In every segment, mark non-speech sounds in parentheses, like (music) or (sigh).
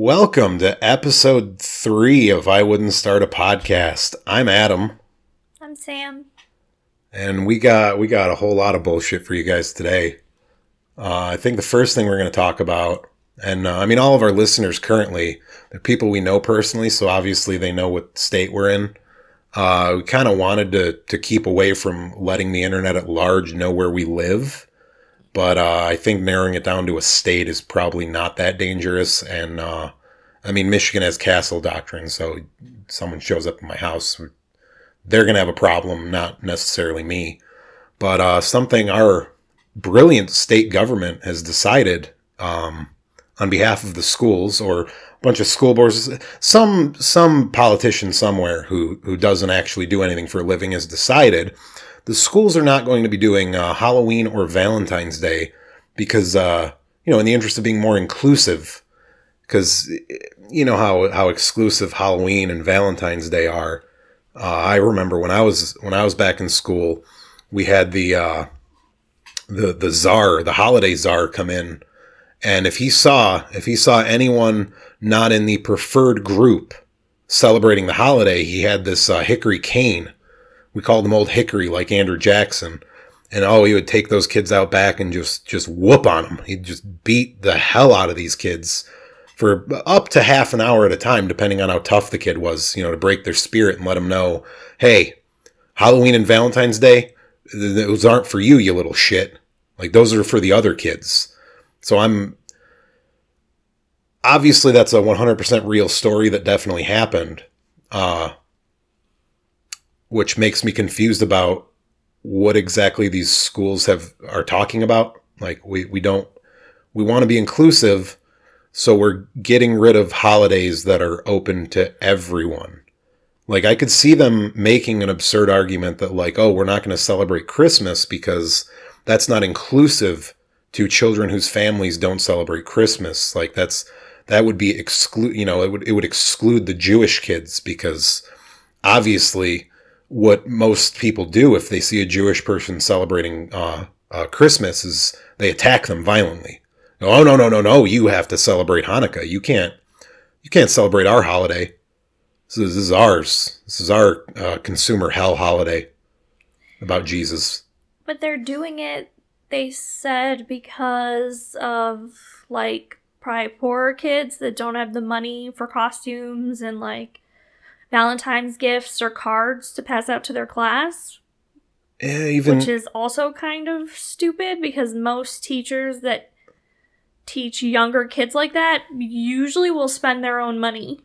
Welcome to episode three of I Wouldn't Start a Podcast. I'm Adam, I'm Sam. and we got we got a whole lot of bullshit for you guys today. Uh, I think the first thing we're going to talk about, and uh, I mean all of our listeners currently, they're people we know personally, so obviously they know what state we're in. Uh, we kind of wanted to to keep away from letting the internet at large know where we live. But uh, I think narrowing it down to a state is probably not that dangerous. And uh, I mean, Michigan has castle doctrine, so someone shows up in my house, they're going to have a problem, not necessarily me. But uh, something our brilliant state government has decided um, on behalf of the schools or a bunch of school boards, some some politician somewhere who who doesn't actually do anything for a living has decided the schools are not going to be doing uh, Halloween or Valentine's Day because, uh, you know, in the interest of being more inclusive, because you know how how exclusive Halloween and Valentine's Day are. Uh, I remember when I was when I was back in school, we had the uh, the the czar, the holiday czar, come in, and if he saw if he saw anyone not in the preferred group celebrating the holiday, he had this uh, hickory cane we called him Old Hickory, like Andrew Jackson. And oh, he would take those kids out back and just just whoop on them. He'd just beat the hell out of these kids for up to half an hour at a time, depending on how tough the kid was. You know, to break their spirit and let them know, hey, Halloween and Valentine's Day, those aren't for you, you little shit. Like those are for the other kids. So I'm obviously that's a 100% real story that definitely happened. Uh, which makes me confused about what exactly these schools have are talking about. Like we we don't we want to be inclusive, so we're getting rid of holidays that are open to everyone. Like I could see them making an absurd argument that like, oh, we're not going to celebrate Christmas because that's not inclusive to children whose families don't celebrate Christmas. Like that's that would be exclude, you know, it would it would exclude the Jewish kids because obviously what most people do if they see a Jewish person celebrating uh, uh, Christmas is they attack them violently. Oh no no no no! You have to celebrate Hanukkah. You can't. You can't celebrate our holiday. This is, this is ours. This is our uh, consumer hell holiday about Jesus. But they're doing it, they said, because of like probably poorer kids that don't have the money for costumes and like Valentine's gifts or cards to pass out to their class. Yeah, even which is also kind of stupid because most teachers that teach younger kids like that usually will spend their own money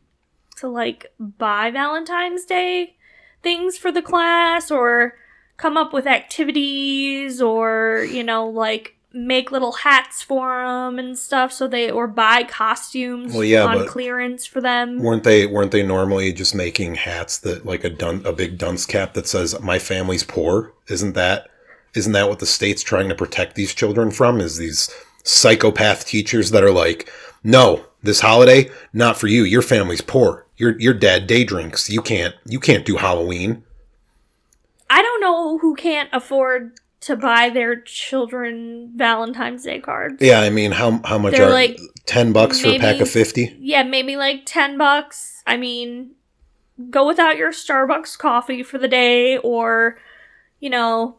to like buy Valentine's Day things for the class or come up with activities or you know like make little hats for them and stuff so they or buy costumes Well, yeah, on clearance for them weren't they weren't they normally just making hats that like a dun a big dunce cap that says my family's poor? Isn't that isn't that what the state's trying to protect these children from? Is these psychopath teachers that are like, no, this holiday not for you. Your family's poor. Your your dad day drinks. You can't you can't do Halloween. I don't know who can't afford to buy their children Valentine's Day cards. Yeah, I mean, how how much They're are like, ten bucks for a pack of fifty? Yeah, maybe like 10 bucks. I mean, go without your Starbucks coffee for the day or, you know,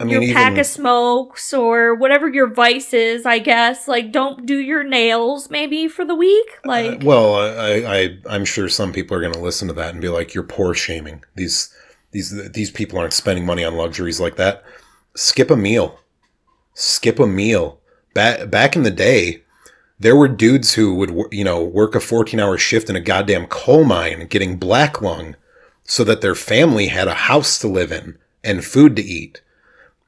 I mean, your pack even of smokes or whatever your vice is, I guess. Like, don't do your nails maybe for the week. Like, Uh, well, I, I I'm sure some people are going to listen to that and be like, "You're poor shaming these these these people aren't spending money on luxuries like that." Skip a meal, skip a meal. Back back in the day, there were dudes who would you know work a 14 hour shift in a goddamn coal mine, getting black lung, so that their family had a house to live in and food to eat.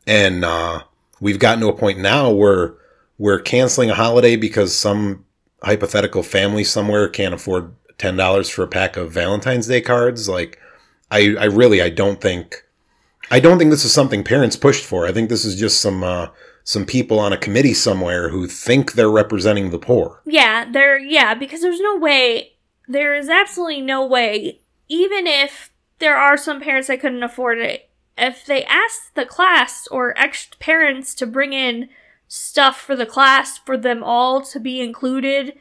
And uh, we've gotten to a point now where we're canceling a holiday because some hypothetical family somewhere can't afford ten dollars for a pack of Valentine's Day cards. Like, I, I really, I don't think, I don't think this is something parents pushed for. I think this is just some, uh, some people on a committee somewhere who think they're representing the poor. yeah, there, yeah, because there's no way, there is absolutely no way, even if there are some parents that couldn't afford it, if they asked the class or ex parents to bring in stuff for the class for them all to be included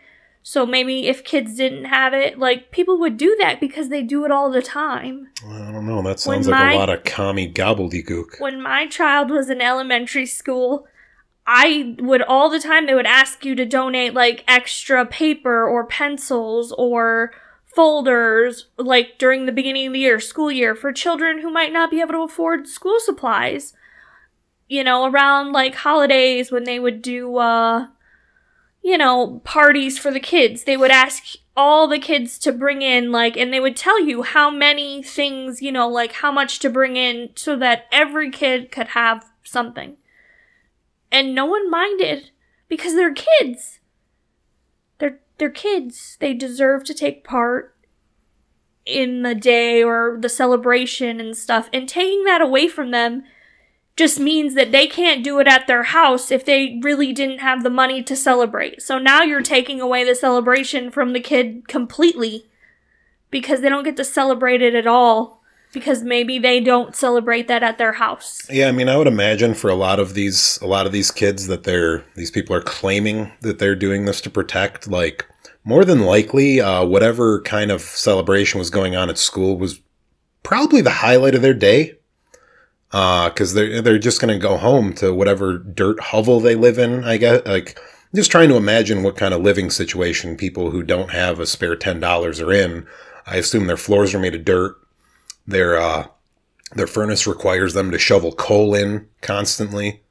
So maybe if kids didn't have it, like people would do that because they do it all the time. I don't know. That When sounds like my- a lot of commie gobbledygook. When my child was in elementary school, I would all the time they would ask you to donate like extra paper or pencils or folders like during the beginning of the year, school year for children who might not be able to afford school supplies. You know, around like holidays when they would do uh you know, parties for the kids. They would ask all the kids to bring in, like, and they would tell you how many things, you know, like how much to bring in so that every kid could have something. And no one minded because they're kids. They're, they're kids. They deserve to take part in the day or the celebration and stuff. And taking that away from them just means that they can't do it at their house if they really didn't have the money to celebrate. So now you're taking away the celebration from the kid completely because they don't get to celebrate it at all because maybe they don't celebrate that at their house. Yeah, I mean, I would imagine for a lot of these, a lot of these kids that they're these people are claiming that they're doing this to protect. Like, more than likely, uh, whatever kind of celebration was going on at school was probably the highlight of their day. Because they're they're just going to go home to whatever dirt hovel they live in. I guess like just trying to imagine what kind of living situation people who don't have a spare ten dollars are in. I assume their floors are made of dirt. Their uh, their furnace requires them to shovel coal in constantly.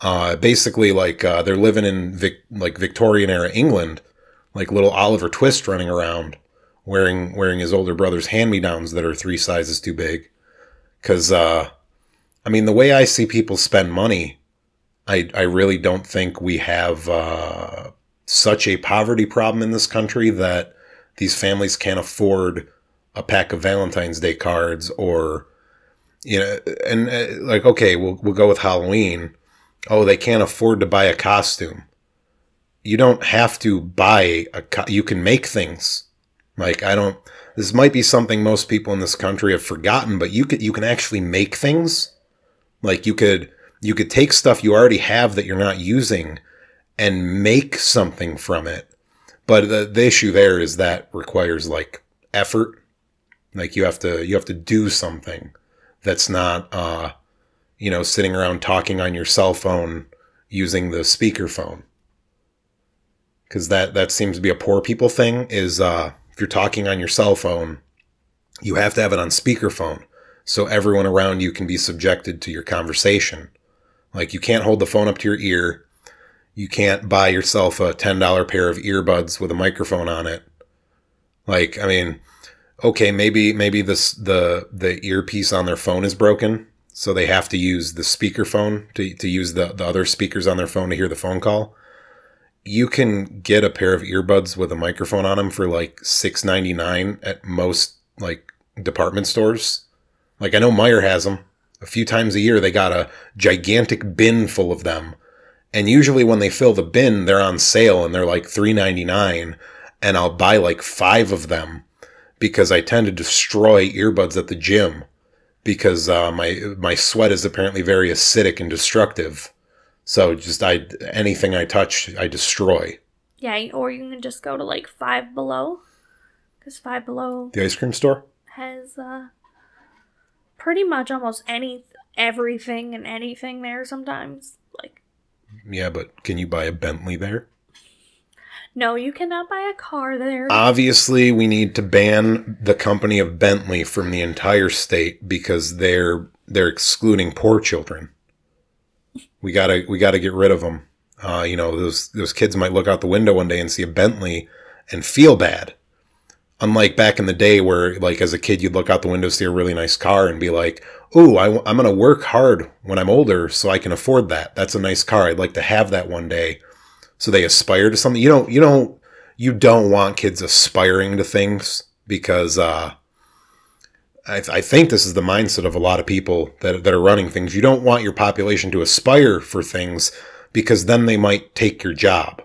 Uh, basically, like uh, they're living in Vic- like Victorian era England, like little Oliver Twist running around, wearing wearing his older brother's hand me downs that are three sizes too big. Because uh, I mean, the way I see people spend money, I I really don't think we have uh, such a poverty problem in this country that these families can't afford a pack of Valentine's Day cards or you know and uh, like okay we'll we'll go with Halloween. Oh they can't afford to buy a costume. You don't have to buy a you can make things. Like I don't this might be something most people in this country have forgotten but you could you can actually make things like you could you could take stuff you already have that you're not using and make something from it. But the, the issue there is that requires like effort. Like you have to you have to do something that's not uh you know sitting around talking on your cell phone using the speakerphone. Because that that seems to be a poor people thing is uh if you're talking on your cell phone you have to have it on speakerphone so everyone around you can be subjected to your conversation like you can't hold the phone up to your ear you can't buy yourself a $10 pair of earbuds with a microphone on it like i mean okay, maybe maybe this the the earpiece on their phone is broken, so they have to use the speakerphone to to use the the other speakers on their phone to hear the phone call. You can get a pair of earbuds with a microphone on them for like six ninety nine at most like department stores. Like I know Meijer has them. A few times a year they got a gigantic bin full of them. And usually when they fill the bin, they're on sale and they're like three ninety nine. And I'll buy like five of them because I tend to destroy earbuds at the gym because uh, my my sweat is apparently very acidic and destructive. So just I anything I touch I destroy. Yeah, or you can just go to like Five Below, because Five Below The ice cream store. has uh, pretty much almost any everything and anything there. Sometimes, like, Yeah, but can you buy a Bentley there? no, you cannot buy a car there. Obviously, we need to ban the company of Bentley from the entire state because they're they're excluding poor children. We gotta we gotta get rid of them. Uh, you know, those those kids might look out the window one day and see a Bentley and feel bad. Unlike back in the day, where like as a kid you'd look out the window see a really nice car and be like, "Oh, I, I'm gonna work hard when I'm older so I can afford that. That's a nice car. I'd like to have that one day." So they aspire to something. You don't you don't you don't want kids aspiring to things because uh, I, I think this is the mindset of a lot of people that, that are running things. You don't want your population to aspire for things because then they might take your job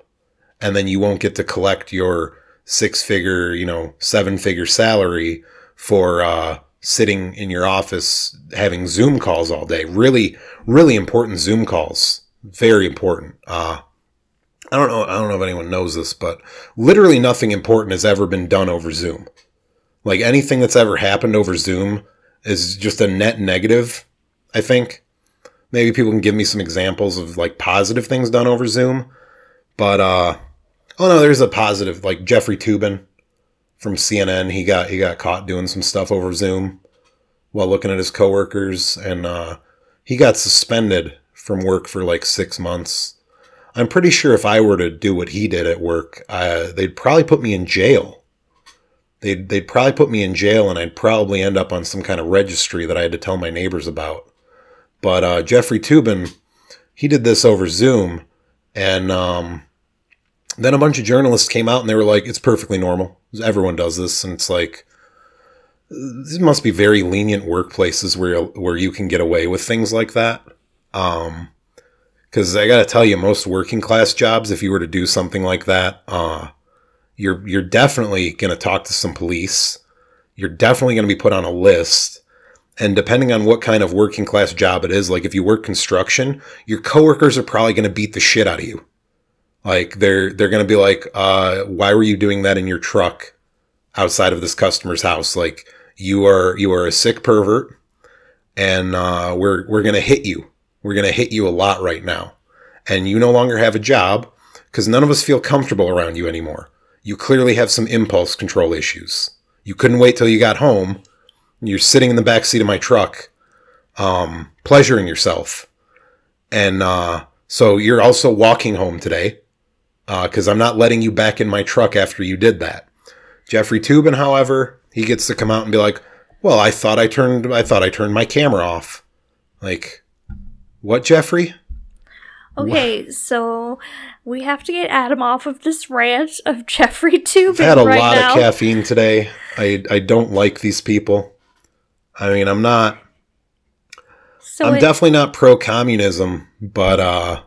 and then you won't get to collect your six figure, you know, seven figure salary for uh, sitting in your office having Zoom calls all day. Really, really important Zoom calls. Very important. Uh, I don't know. I don't know if anyone knows this, but literally nothing important has ever been done over Zoom. Like anything that's ever happened over Zoom is just a net negative. I think maybe people can give me some examples of like positive things done over Zoom, but uh, oh no, there's a positive like Jeffrey Toobin from CNN. He got he got caught doing some stuff over Zoom while looking at his coworkers, and uh, he got suspended from work for like six months. I'm pretty sure if I were to do what he did at work, uh, they'd probably put me in jail. They'd, they'd probably put me in jail and I'd probably end up on some kind of registry that I had to tell my neighbors about. But uh, Jeffrey Toobin, he did this over Zoom. And um, then a bunch of journalists came out and they were like, it's perfectly normal. Everyone does this. And it's like, this must be very lenient workplaces where, where you can get away with things like that. Um, because I got to tell you, most working class jobs, if you were to do something like that, uh, you're you're definitely going to talk to some police. You're definitely going to be put on a list. And depending on what kind of working class job it is, like if you work construction, your coworkers are probably going to beat the shit out of you. Like they're they're to be like, uh, "Why were you doing that in your truck outside of this customer's house? Like you are you are a sick pervert, and uh, we're we're to hit you." We're to hit you a lot right now. And you no longer have a job because none of us feel comfortable around you anymore. You clearly have some impulse control issues. You couldn't wait till you got home. You're sitting in the back seat of my truck, um, pleasuring yourself. And uh, so you're also walking home today because uh, I'm not letting you back in my truck after you did that. Jeffrey Toobin, however, he gets to come out and be like, "Well, I thought I turned I thought I turned my camera off." Like, what, Jeffrey? Okay, what? so we have to get Adam off of this rant of (laughs) Jeffrey Toobin. I've had a right lot now. of caffeine today. I I don't like these people. I mean, I'm not. So I'm it, definitely not pro communism, but uh,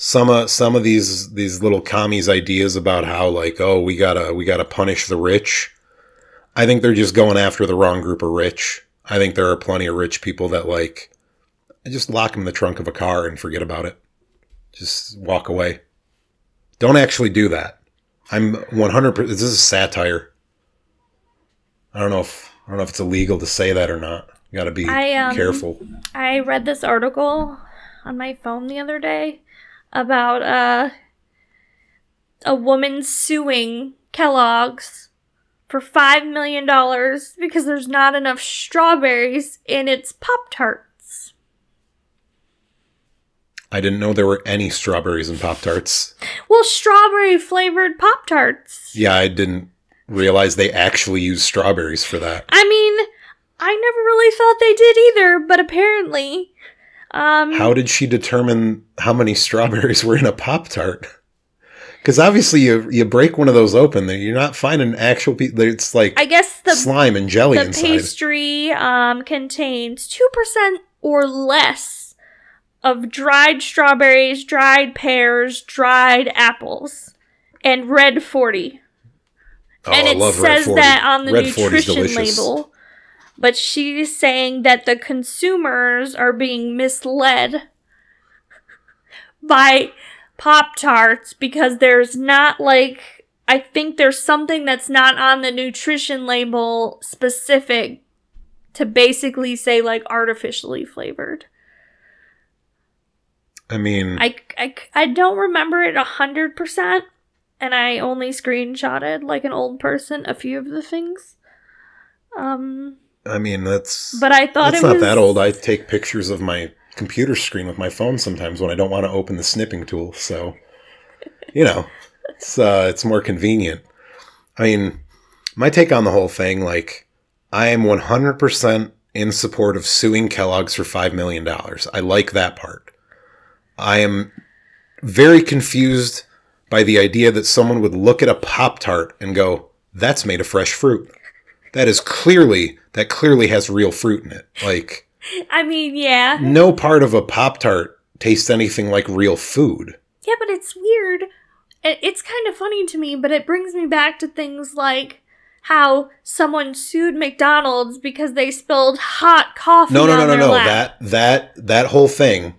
some of some of these these little commies ideas about how like oh we gotta we gotta punish the rich. I think they're just going after the wrong group of rich. I think there are plenty of rich people that like just lock them in the trunk of a car and forget about it. Just walk away. Don't actually do that. I'm 100%. This is satire. I don't know if I don't know if it's illegal to say that or not. You got to be I, um, careful. I read this article on my phone the other day about uh, a woman suing Kellogg's for $5 million because there's not enough strawberries in its Pop Tarts. I didn't know there were any strawberries in Pop Tarts. Well, strawberry flavored Pop Tarts. Yeah, I didn't realize they actually use strawberries for that. I mean, I never really thought they did either, but apparently. Um, how did she determine how many strawberries (laughs) were in a Pop Tart? Because obviously, you you break one of those open, you're not finding actual. Pe- It's like I guess the slime and jelly the inside. pastry um, contains two percent or less of dried strawberries, dried pears, dried apples, and red 40. Oh, and it says that on the red nutrition label. But she's saying that the consumers are being misled by Pop Tarts because there's not like, I think there's something that's not on the nutrition label specific to basically say like artificially flavored. I mean, I, I, I don't remember it a hundred percent, and I only screenshotted like an old person a few of the things. Um, I mean that's. But I thought it's it not was... that old. I take pictures of my computer screen with my phone sometimes when I don't want to open the snipping tool. So, you know, it's uh, it's more convenient. I mean, my take on the whole thing, like, I am one hundred percent in support of suing Kellogg's for five million dollars. I like that part. I am very confused by the idea that someone would look at a Pop Tart and go, that's made of fresh fruit. That is clearly, that clearly has real fruit in it. Like, I mean, yeah. No part of a Pop Tart tastes anything like real food. Yeah, but it's weird. It's kind of funny to me, but it brings me back to things like how someone sued McDonald's because they spilled hot coffee. No, no, no, no, no. Lap. That that that whole thing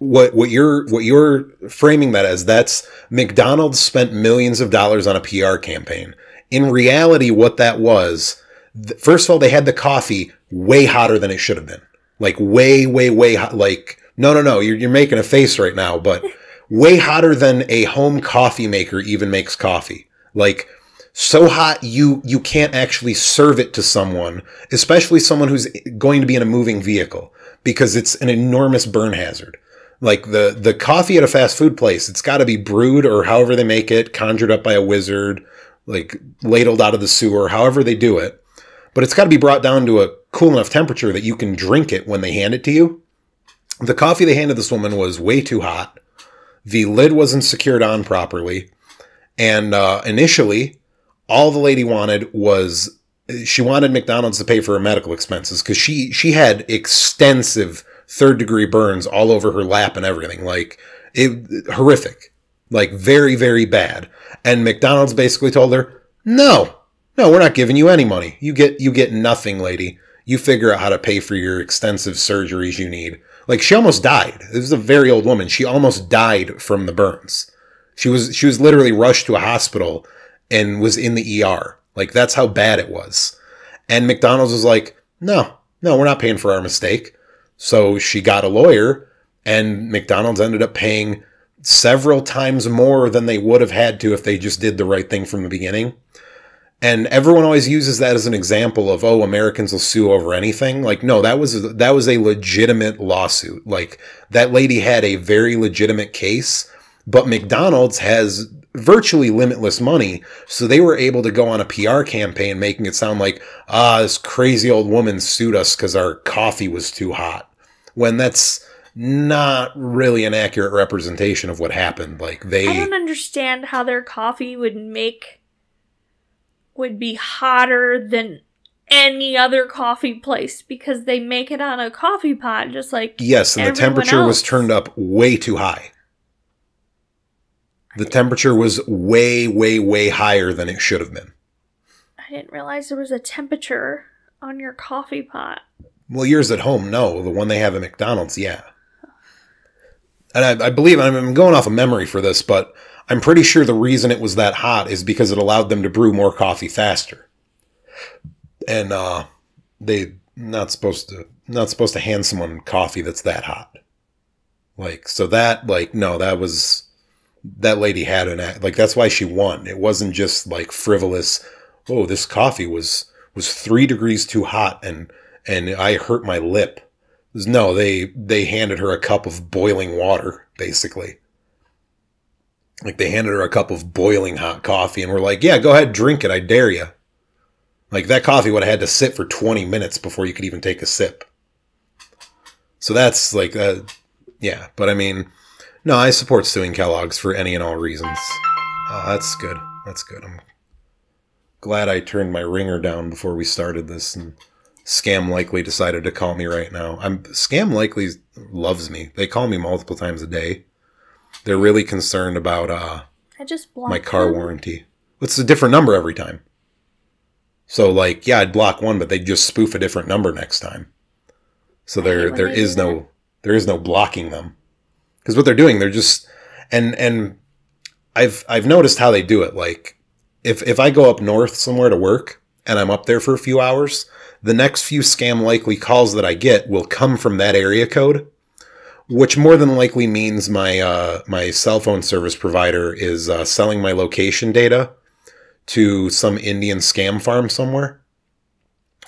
what what you're what you're framing that as that's McDonald's spent millions of dollars on a PR campaign. In reality, what that was, th- first of all, they had the coffee way hotter than it should have been. Like way, way, way hot. Like no, no, no. You're you're making a face right now, but (laughs) way hotter than a home coffee maker even makes coffee. Like so hot you you can't actually serve it to someone, especially someone who's going to be in a moving vehicle because it's an enormous burn hazard. Like the the coffee at a fast food place, it's got to be brewed or however they make it, conjured up by a wizard, like ladled out of the sewer, however they do it. But it's got to be brought down to a cool enough temperature that you can drink it when they hand it to you. The coffee they handed this woman was way too hot. The lid wasn't secured on properly. And uh, initially, all the lady wanted was she wanted McDonald's to pay for her medical expenses because she she had extensive third degree burns all over her lap and everything, like it horrific, like very very bad. And McDonald's basically told her, "No, no, we're not giving you any money. You get you get nothing, lady. You figure out how to pay for your extensive surgeries you need." Like she almost died. This is a very old woman. She almost died from the burns. She was she was literally rushed to a hospital and was in the ER. Like that's how bad it was. And McDonald's was like, "No, no, we're not paying for our mistake." So she got a lawyer and McDonald's ended up paying several times more than they would have had to if they just did the right thing from the beginning. And everyone always uses that as an example of oh Americans will sue over anything. Like no, that was that was a legitimate lawsuit. Like that lady had a very legitimate case, but McDonald's has virtually limitless money. So they were able to go on a PR campaign making it sound like, ah, this crazy old woman sued us because our coffee was too hot. When that's not really an accurate representation of what happened. Like they I don't understand how their coffee would make would be hotter than any other coffee place because they make it on a coffee pot just like Yes, and the temperature was turned up way too high. The temperature was way, way, way higher than it should have been. I didn't realize there was a temperature on your coffee pot. Well, yours at home, no. The one they have at McDonald's, yeah. And I, I believe I'm, going off of memory for this, but I'm pretty sure the reason it was that hot is because it allowed them to brew more coffee faster. And uh, they not supposed to not supposed to hand someone coffee that's that hot. Like so that like no that was that lady had an act like that's why she won. It wasn't just like frivolous. Oh, this coffee was was three degrees too hot and and I hurt my lip. No, they they handed her a cup of boiling water, basically. Like they handed her a cup of boiling hot coffee and were like, "Yeah, go ahead, drink it. I dare you." Like that coffee would have had to sit for 20 minutes before you could even take a sip. So that's like uh yeah, but I mean, no, I support suing Kellogg's for any and all reasons. Uh, that's good. That's good. I'm glad I turned my ringer down before we started this and Scam Likely decided to call me right now. I'm Scam Likely loves me. They call me multiple times a day. They're really concerned about uh I just blocked my car them. warranty. It's a different number every time. So like, yeah, I'd block one, but they'd just spoof a different number next time. So there there is no there is no blocking them. Because what they're doing, they're just and and I've I've noticed how they do it. Like if if I go up north somewhere to work and I'm up there for a few hours, the next few scam likely calls that I get will come from that area code which more than likely means my uh, my cell phone service provider is uh, selling my location data to some Indian scam farm somewhere.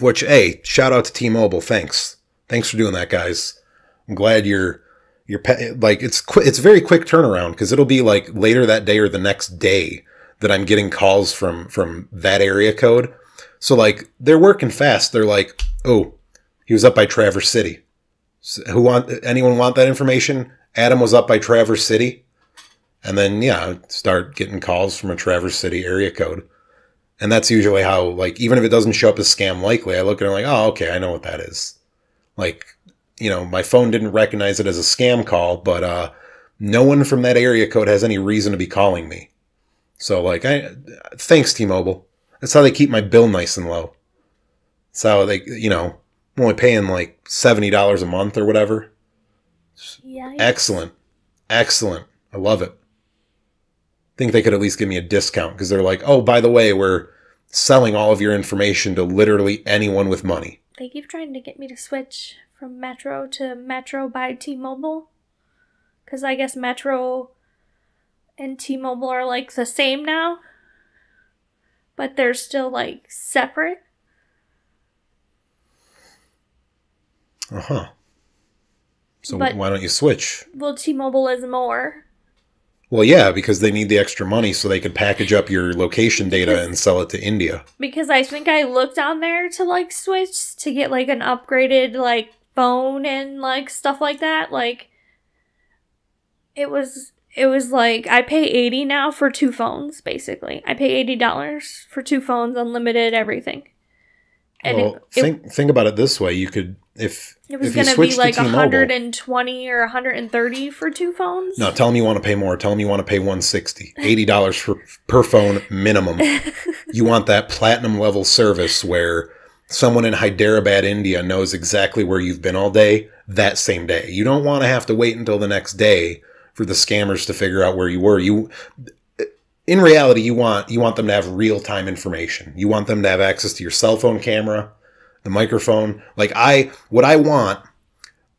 Which, hey, shout out to T-Mobile. Thanks, thanks for doing that, guys. I'm glad you're you're pe- like it's qu- it's very quick turnaround because it'll be like later that day or the next day that I'm getting calls from from that area code. So like they're working fast. They're like, oh, he was up by Traverse City. S- Who want anyone want that information? Adam was up by Traverse City, and then yeah, start getting calls from a Traverse City area code, and that's usually how like even if it doesn't show up as scam likely, I look at it and I'm like oh okay, I know what that is. Like you know, my phone didn't recognize it as a scam call, but uh, no one from that area code has any reason to be calling me. So like I thanks T-Mobile. That's how they keep my bill nice and low. That's how they you know I'm only paying like seventy dollars a month or whatever. Yeah. Excellent. Excellent. I love it. Think they could at least give me a discount because they're like, oh, by the way, we're selling all of your information to literally anyone with money. They keep trying to get me to switch from Metro to Metro by T-Mobile. Cuz I guess Metro and T-Mobile are like the same now. But they're still like separate. Uh huh. So But- why don't you switch? Well, T-Mobile is more. Well, yeah, because they need the extra money so they can package up your location data and sell it to India. because I think I looked on there to like switch to get like an upgraded like phone and like stuff like that. Like it was it was like I pay 80 now for two phones basically. I pay $80 for two phones, unlimited everything. And well, it, it, think think about it this way: you could if it was going to be like T-Mobile- 120 or 130 for two phones. No, tell them you want to pay more. Tell them you want to pay 160 $80 for, per phone minimum. (laughs) you want that platinum level service where someone in Hyderabad, India knows exactly where you've been all day that same day. You don't want to have to wait until the next day for the scammers to figure out where you were. You in reality, you want you want them to have real-time information. You want them to have access to your cell phone camera, the microphone. Like I what I want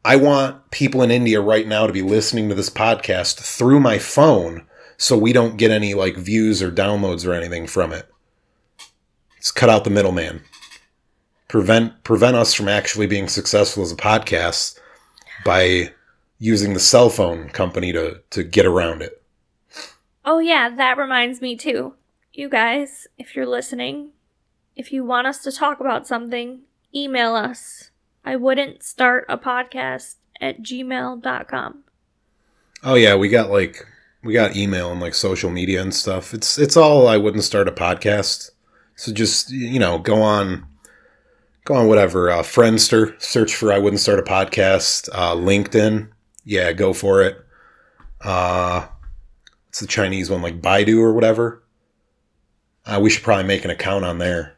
I want people in India right now to be listening to this podcast through my phone so we don't get any like views or downloads or anything from it. It's cut out the middleman. Prevent prevent us from actually being successful as a podcast by using the cell phone company to to get around it. Oh, yeah, that reminds me too. You guys, if you're listening, if you want us to talk about something, email us. I wouldn't start a podcast at gmail.com. Oh yeah, we got like we got email and like social media and stuff. It's it's all I wouldn't start a podcast. So just you know, go on go on whatever, uh Friendster, search for I wouldn't start a podcast, uh LinkedIn. Yeah, go for it. Uh it's the Chinese one like Baidu or whatever. Uh, we should probably make an account on there.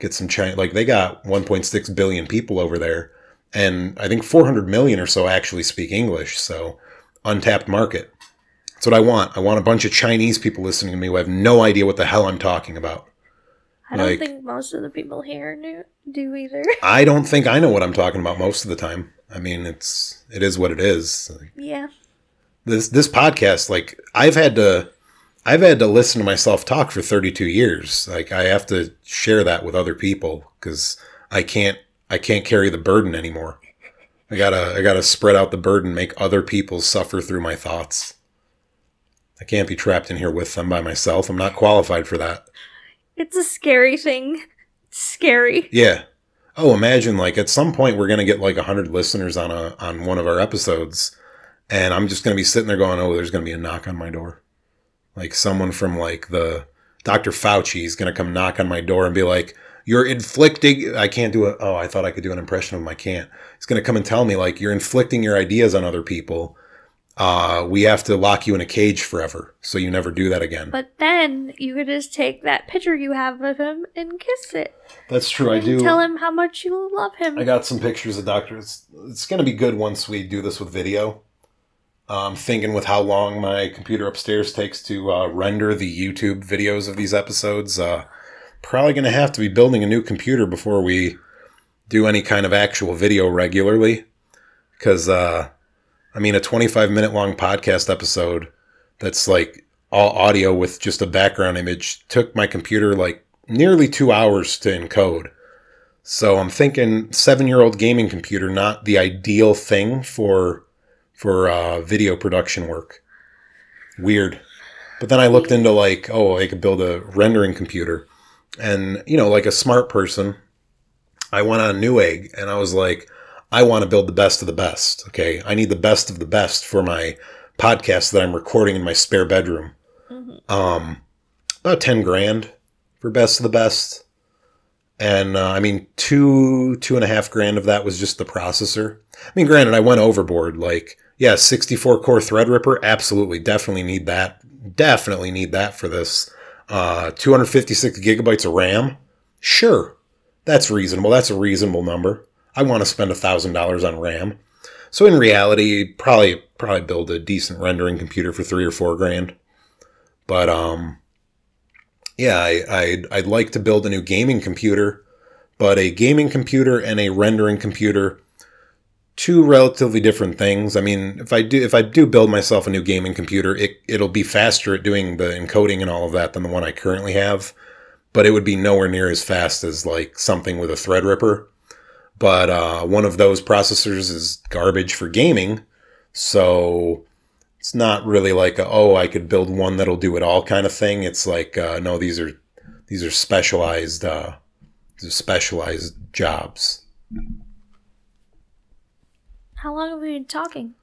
Get some China like they got 1.6 billion people over there and I think 400 million or so actually speak English. So untapped market. That's what I want. I want a bunch of Chinese people listening to me who have no idea what the hell I'm talking about. I don't Like- think most of the people here knew, do either. I don't think I know what I'm talking about most of the time. I mean, it's it is what it is. yeah. This this podcast, like I've had to I've had to listen to myself talk for 32 years. Like I have to share that with other people because I can't I can't carry the burden anymore. I gotta I gotta spread out the burden, make other people suffer through my thoughts. I can't be trapped in here with them by myself. I'm not qualified for that. It's a scary thing. It's scary. Yeah. Oh, imagine like at some point we're gonna get like hundred listeners on a on one of our episodes, and I'm just gonna be sitting there going, "Oh, there's gonna be a knock on my door." Like someone from like the Dr. Fauci is gonna come knock on my door and be like, "You're inflicting." I can't do it. Oh, I thought I could do an impression of him. I can't. He's gonna come and tell me like, "You're inflicting your ideas on other people. Uh, we have to lock you in a cage forever, so you never do that again." But then you could just take that picture you have of him and kiss it. That's true. I do. Tell him how much you love him. I got some pictures of Doctor. It's, it's going to be good once we do this with video. I'm thinking with how long my computer upstairs takes to uh, render the YouTube videos of these episodes. Uh, probably going to have to be building a new computer before we do any kind of actual video regularly. Because, uh, I mean, a 25 minute long podcast episode that's like all audio with just a background image took my computer like nearly two hours to encode. So I'm thinking seven year old gaming computer, not the ideal thing for for uh, video production work. Weird. But then I looked into like, oh, I could build a rendering computer. And, you know, like a smart person, I went on Newegg and I was like, I want to build the best of the best. Okay. I need the best of the best for my podcast that I'm recording in my spare bedroom. Mhm. Um, about 10 grand for best of the best. And uh, I mean, two, two and a half grand of that was just the processor. I mean, granted, I went overboard. Like, yeah, 64 core Threadripper, absolutely, definitely need that. Definitely need that for this. Uh, 256 gigabytes of RAM, sure, that's reasonable. That's a reasonable number. I want to spend $1,000 on RAM. So in reality, probably probably build a decent rendering computer for three or four grand. But um, yeah, I, I'd, I'd like to build a new gaming computer, but a gaming computer and a rendering computer, two relatively different things. I mean, if I do if I do build myself a new gaming computer, it it'll be faster at doing the encoding and all of that than the one I currently have, but it would be nowhere near as fast as like something with a Threadripper. But uh, one of those processors is garbage for gaming, so it's not really like a, oh I could build one that'll do it all kind of thing. It's like uh, no, these are these are specialized uh, these are specialized jobs. How long have we been talking?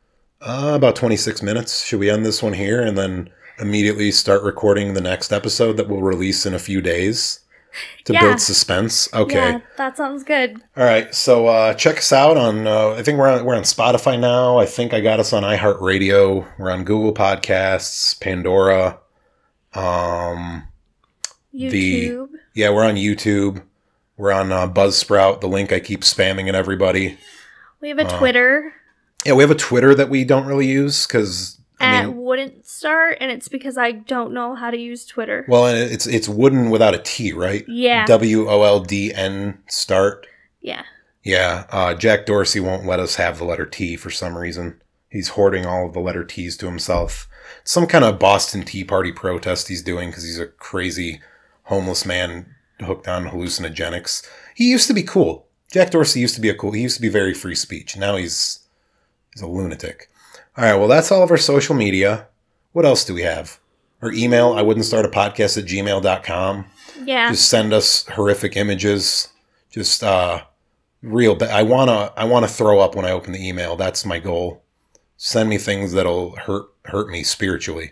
Uh, about 26 minutes. Should we end this one here and then immediately start recording the next episode that we'll release in a few days to Yeah. build suspense? Okay. Yeah, that sounds good. All right. So uh, check us out on. Uh, I think we're on we're on Spotify now. I think I got us on iHeartRadio. We're on Google Podcasts, Pandora. Um, The- YouTube. yeah, we're on YouTube. We're on uh, Buzzsprout. The link I keep spamming at everybody. we have a uh, Twitter Yeah, we have a Twitter that we don't really use because I at mean, wouldn't start, and it's because I don't know how to use Twitter. well, and it's it's wooden without a T, right? yeah, W O L D N start. yeah. Yeah, uh, Jack Dorsey won't let us have the letter T for some reason. He's hoarding all of the letter T's to himself. Some kind of Boston Tea Party protest he's doing because he's a crazy homeless man hooked on hallucinogenics. He used to be cool. Jack Dorsey used to be a cool. He used to be very free speech. Now he's he's a lunatic. All right, well that's all of our social media. What else do we have? Our email, I wouldn't start a podcast at gmail.com Yeah. just send us horrific images. Just uh real ba- i want to i want to throw up when i open the email. That's my goal. Send me things that'll hurt hurt me spiritually.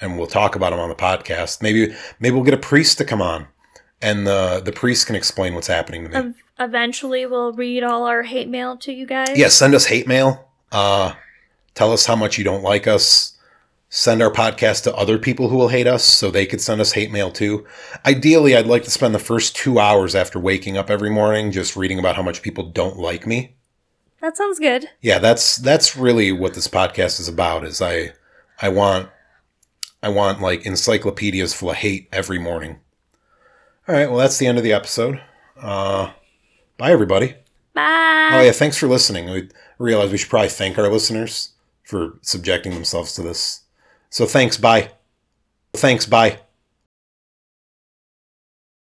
And we'll talk about them on the podcast. Maybe maybe we'll get a priest to come on. And the the priest can explain what's happening to me. Eventually, we'll read all our hate mail to you guys. yeah send us hate mail. Uh tell us how much you don't like us send our podcast to other people who will hate us so they could send us hate mail too. Ideally, I'd like to spend the first two hours after waking up every morning just reading about how much people don't like me. That sounds good. Yeah, that's that's really what this podcast is about. Is I I want I want like encyclopedias full of hate every morning. All right, well that's the end of the episode. Uh, bye everybody. Bye. Oh yeah, thanks for listening. We realize we should probably thank our listeners for subjecting themselves to this. So thanks, bye. Thanks, bye.